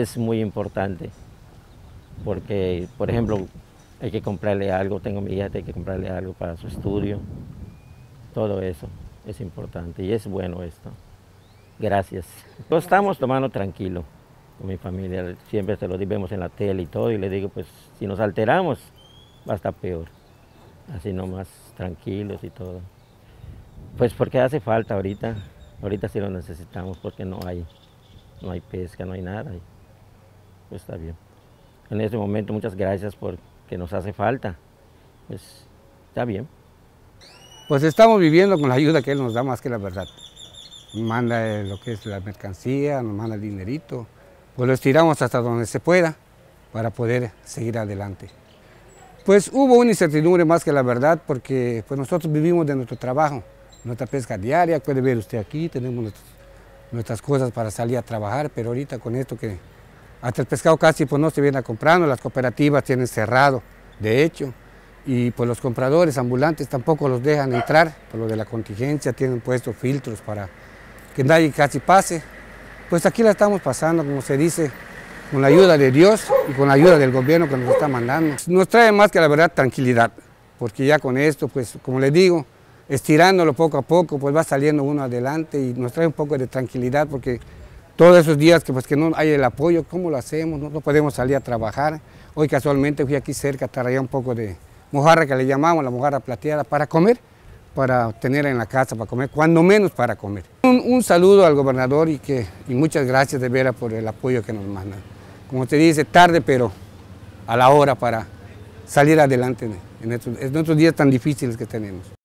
Es muy importante porque, por ejemplo, hay que comprarle algo, tengo mi hija, hay que comprarle algo para su estudio, todo eso es importante y es bueno esto. Gracias. Pues estamos tomando tranquilo con mi familia, siempre se lo vemos en la tele y todo y le digo, pues si nos alteramos va a estar peor, así nomás tranquilos y todo. Pues porque hace falta ahorita, ahorita sí lo necesitamos porque no hay, no hay pesca, no hay nada pues está bien. En este momento muchas gracias por que nos hace falta. Pues está bien. Pues estamos viviendo con la ayuda que Él nos da más que la verdad. Manda lo que es la mercancía, nos manda el dinerito. Pues lo estiramos hasta donde se pueda para poder seguir adelante. Pues hubo una incertidumbre más que la verdad porque pues nosotros vivimos de nuestro trabajo, nuestra pesca diaria, puede ver usted aquí, tenemos nuestras cosas para salir a trabajar, pero ahorita con esto que hasta el pescado casi pues no se viene comprando, las cooperativas tienen cerrado, de hecho, y pues los compradores ambulantes tampoco los dejan entrar, por lo de la contingencia, tienen puestos filtros para que nadie casi pase. Pues aquí la estamos pasando, como se dice, con la ayuda de Dios y con la ayuda del gobierno que nos está mandando. Nos trae más que la verdad tranquilidad, porque ya con esto, pues como les digo, estirándolo poco a poco, pues va saliendo uno adelante y nos trae un poco de tranquilidad porque todos esos días que, pues, que no hay el apoyo, ¿cómo lo hacemos? No, podemos salir a trabajar. Hoy casualmente fui aquí cerca, traía un poco de mojarra que le llamamos, la mojarra plateada, para comer, para tener en la casa para comer, cuando menos para comer. Un, saludo al gobernador y, que, y muchas gracias de veras por el apoyo que nos mandan. Como te dice, tarde pero a la hora para salir adelante en estos días tan difíciles que tenemos.